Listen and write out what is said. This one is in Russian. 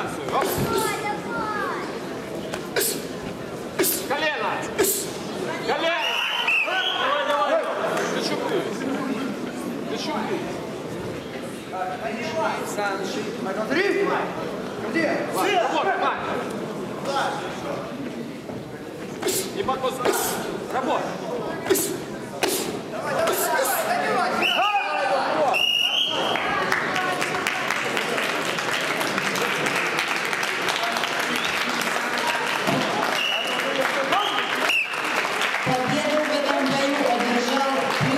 дистанцию. Оп. Колено. Колено. Давай, давай. Ты что плюешь? Ты что плюешь? Смотри. Где? Вот, Мать. Не могу Работай. pudieran